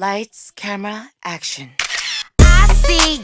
Lights, camera, action. I see